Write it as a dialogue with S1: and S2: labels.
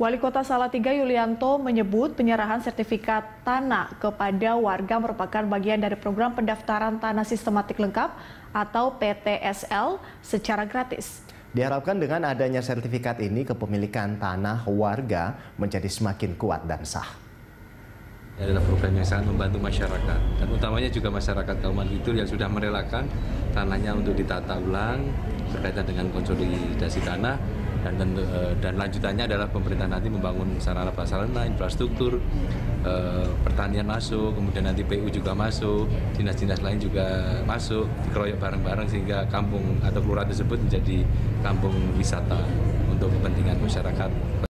S1: Wali Kota Salatiga Yulianto menyebut penyerahan sertifikat tanah kepada warga merupakan bagian dari program pendaftaran tanah sistematik lengkap atau PTSL secara gratis.
S2: Diharapkan dengan adanya sertifikat ini kepemilikan tanah warga menjadi semakin kuat dan sah.
S3: Ini adalah program yang sangat membantu masyarakat dan utamanya juga masyarakat Kauman Kidul yang sudah merelakan tanahnya untuk ditata ulang berkaitan dengan konsolidasi tanah dan tentu, eh, dan lanjutannya adalah pemerintah nanti membangun sarana prasarana infrastruktur eh, pertanian masuk kemudian nanti PU juga masuk dinas-dinas lain juga masuk dikeroyok bareng-bareng sehingga kampung atau kelurahan tersebut menjadi kampung wisata untuk kepentingan masyarakat